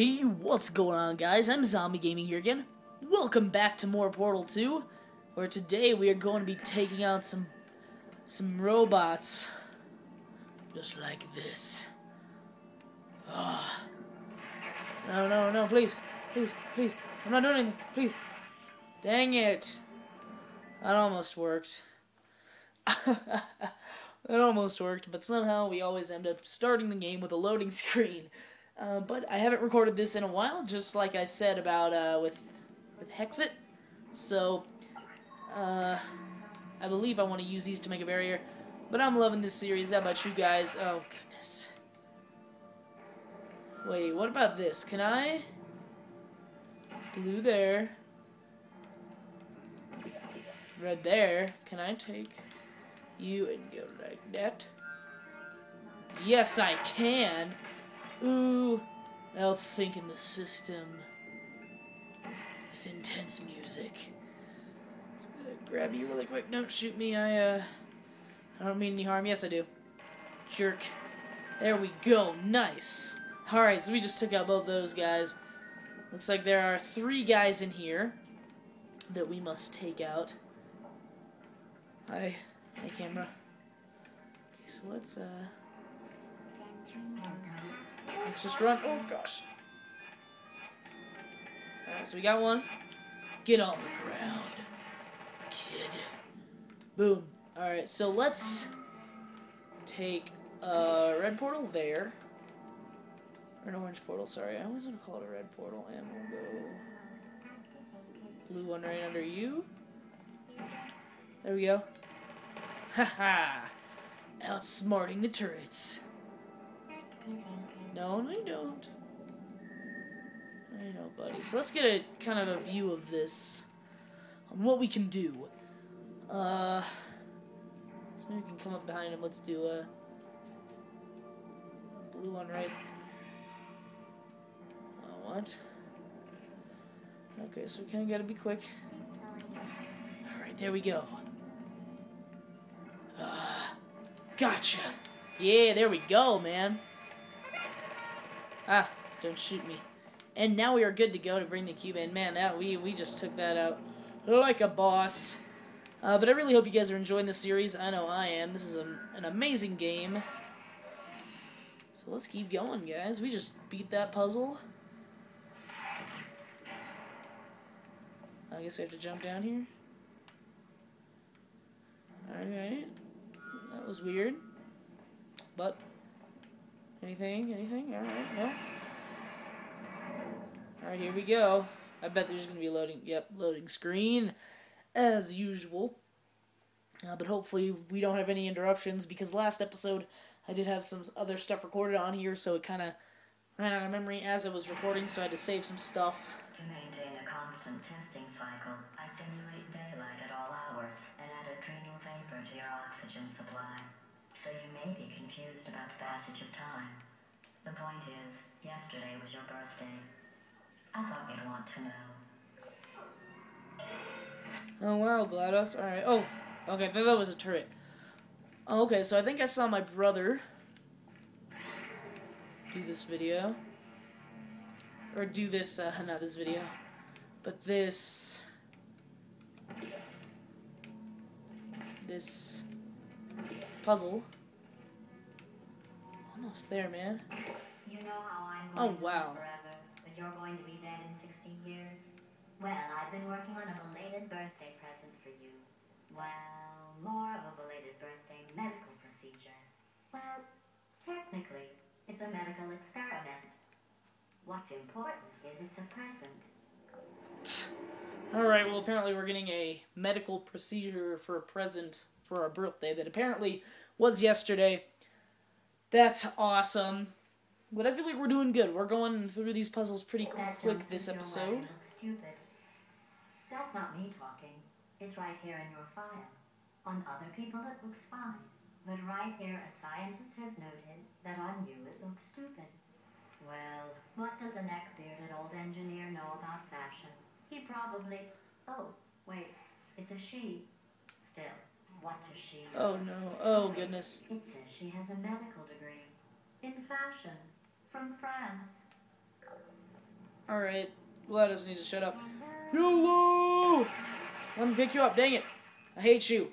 Hey, what's going on, guys? I'm Zombi Gaming here again. Welcome back to more Portal 2, where today we are going to be taking out some some robots, just like this. Oh. No, no, no! Please, please, please! I'm not doing anything. Please! Dang it! That almost worked. that almost worked, but somehow we always end up starting the game with a loading screen. Uh, but I haven't recorded this in a while, just like I said about uh, with with Hexxit. So uh, I believe I want to use these to make a barrier. But I'm loving this series. How about you guys? Oh goodness. Wait, what about this? Can I? Blue there. Red there. Can I take you and go like that? Yes, I can. Ooh, I'll think in the system. This intense music. So I'm gonna grab you really quick. Don't shoot me. I uh, I don't mean any harm. Yes, I do. Jerk. There we go. Nice. All right, so we just took out both those guys. Looks like there are three guys in here that we must take out. Hi, hi camera. Okay, so let's uh. Let's just run. Oh gosh. Alright, so we got one. Get on the ground, kid. Boom. Alright, so let's take a red portal there. Or an orange portal, sorry. I always want to call it a red portal. And we'll go blue one right under you. There we go. Haha! Outsmarting the turrets. No, no, you don't. I know, buddy. So let's get a kind of a view of this, on what we can do. Uh, so maybe we can come up behind him. Let's do a blue one right. What? Okay, so we kind of got to be quick. All right, there we go. Uh, gotcha. Yeah, there we go, man. Ah, don't shoot me. And now we are good to go to bring the cube in. Man, that we we just took that out like a boss. Uh, but I really hope you guys are enjoying the series. I know I am. This is a, an amazing game. So let's keep going, guys. We just beat that puzzle. I guess we have to jump down here. Alright. That was weird. But Anything? Anything? Alright, no. Alright, here we go. I bet there's going to be a loading, yep, loading screen, as usual. Uh, but hopefully we don't have any interruptions, because last episode I did have some other stuff recorded on here, so it kind of ran out of memory as I was recording, so I had to save some stuff. To maintain a constant testing cycle, I simulate daylight at all hours and add adrenal vapor to your oxygen supply so you may be confused about the passage of time. The point is, yesterday was your birthday. I thought you'd want to know. Oh wow, GLaDOS. Alright. Oh, okay, that was a turret. Okay, so I think I saw my brother do this video. Or do this, uh, not this video, but this. This puzzle. Almost there, man. You know how I'm Oh, to wow. forever, but you're going to be dead in 60 years? Well, I've been working on a belated birthday present for you. Well, more of a belated birthday medical procedure. Well, technically, it's a medical experiment. What's important is it's a present. Alright, well, apparently we're getting a medical procedure for a present for our birthday that apparently was yesterday. That's awesome. But I feel like we're doing good. We're going through these puzzles pretty quick this episode. stupid. That's not me talking. It's right here in your file. On other people, it looks fine. But right here, a scientist has noted that on you it looks stupid. Well, what does a neck-bearded old engineer know about fashion? He probably... Oh, wait. It's a she. Still, what's a she? Oh no. Oh goodness. It says she has a medical degree. In fashion. From France. Alright. GLaDOS needs to shut up. YOLO! Let me pick you up. Dang it. I hate you.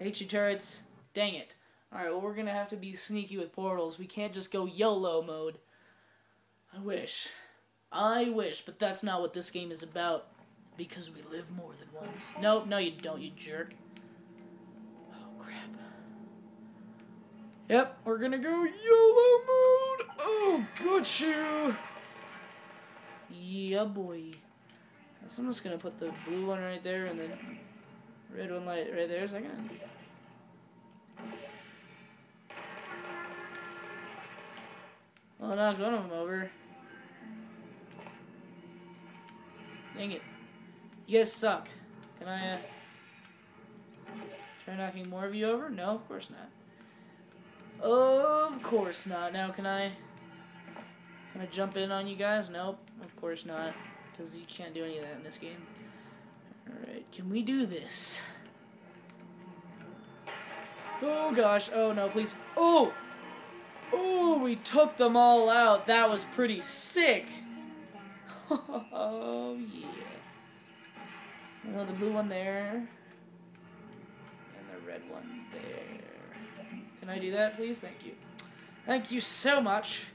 I hate you, turrets. Dang it. Alright, well, we're gonna have to be sneaky with portals. We can't just go YOLO mode. I wish. I wish, but that's not what this game is about. Because we live more than once. No, no, you don't, you jerk. Crap. Yep, we're gonna go YOLO mode! Oh, good you! Yeah, boy. So I'm just gonna put the blue one right there and then red one light right there. gonna? Oh, knocked one of them over. Dang it. You guys suck. Can I, uh, try knocking more of you over? No, of course not. Of course not. Now, can I, can I jump in on you guys? Nope, of course not. Because you can't do any of that in this game. Alright, can we do this? Oh gosh, oh no, please. Oh! Oh, we took them all out. That was pretty sick. oh, yeah. Oh, the blue one there. One there. Can I do that, please? Thank you. Thank you so much.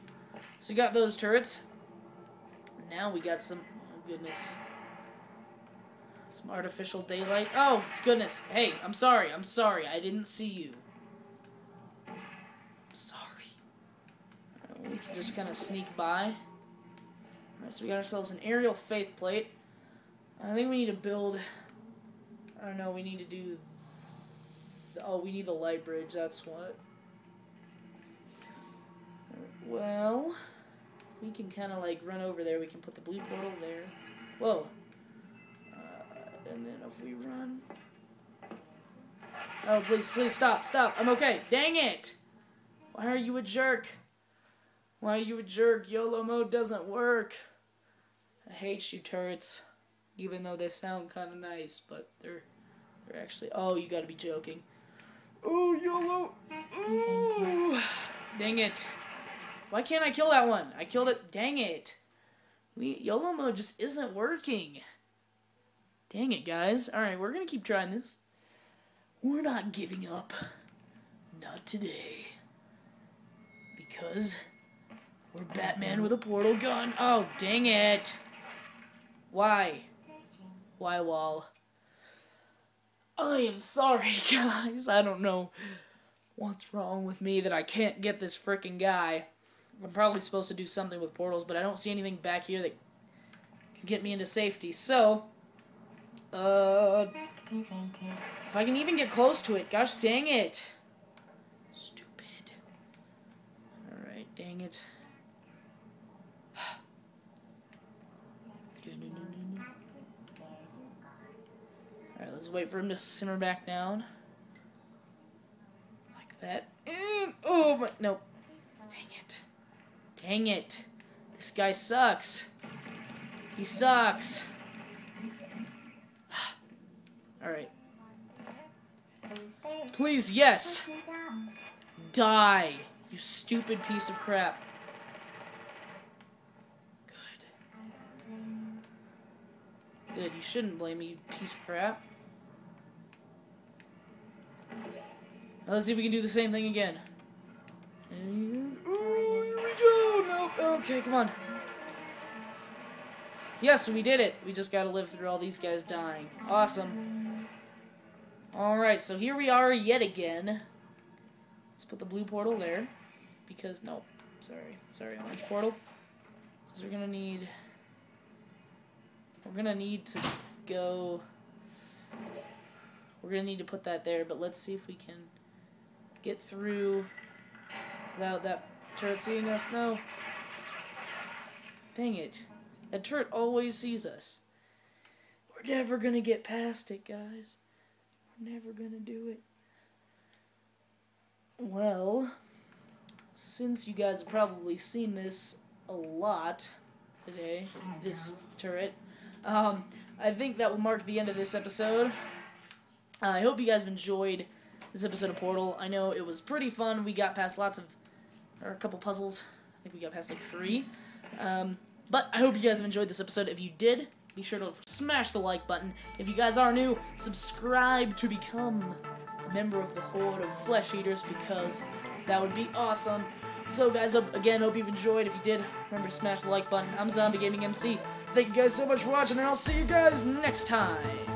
So we got those turrets. Now we got some... Oh, goodness. Some artificial daylight. Oh, goodness. Hey, I'm sorry. I'm sorry. I didn't see you. I'm sorry. Uh, we can just kind of sneak by. So we got ourselves an aerial faith plate. I think we need to build... I don't know, we need to do... Oh, we need the light bridge, that's what. Well, we can kind of like run over there. We can put the blue portal there. Whoa. Uh, and then if we run... Oh, please, please stop, stop. I'm okay. Dang it! Why are you a jerk? Why are you a jerk? YOLO mode doesn't work. I hate you, turrets. Even though they sound kind of nice, but they're they're actually. Oh, you gotta be joking. Oh, YOLO! Oh, dang it! Why can't I kill that one? I killed it. Dang it! We YOLO mode just isn't working. Dang it, guys! All right, we're gonna keep trying this. We're not giving up. Not today. Because we're Batman with a portal gun. Oh, dang it! Why? Why, Wall? I am sorry, guys. I don't know what's wrong with me that I can't get this freaking guy. I'm probably supposed to do something with portals, but I don't see anything back here that can get me into safety. So, uh, if I can even get close to it, gosh dang it. Stupid. Alright, dang it. Alright, let's wait for him to simmer back down. Like that. And, oh, my, no. Dang it. Dang it. This guy sucks. He sucks. Alright. Please, yes. Die, you stupid piece of crap. Good. Good, you shouldn't blame me, you piece of crap. Now let's see if we can do the same thing again. And, oh, here we go! Nope, okay, come on. Yes, we did it! We just gotta live through all these guys dying. Awesome. Alright, so here we are yet again. Let's put the blue portal there. Because, no, sorry, sorry, orange portal. Because we're gonna need... We're gonna need to go... We're gonna need to put that there, but let's see if we can get through without that turret seeing us. No. Dang it. That turret always sees us. We're never gonna get past it, guys. We're never gonna do it. Well, since you guys have probably seen this a lot today, this turret, um, I think that will mark the end of this episode. Uh, I hope you guys have enjoyed this episode of Portal. I know it was pretty fun. We got past lots of, or a couple puzzles. I think we got past like three. Um, But I hope you guys have enjoyed this episode. If you did, be sure to smash the like button. If you guys are new, subscribe to become a member of the Horde of Flesh Eaters because that would be awesome. So, guys, again, hope you've enjoyed. If you did, remember to smash the like button. I'm Zombi Gaming MC. Thank you guys so much for watching, and I'll see you guys next time.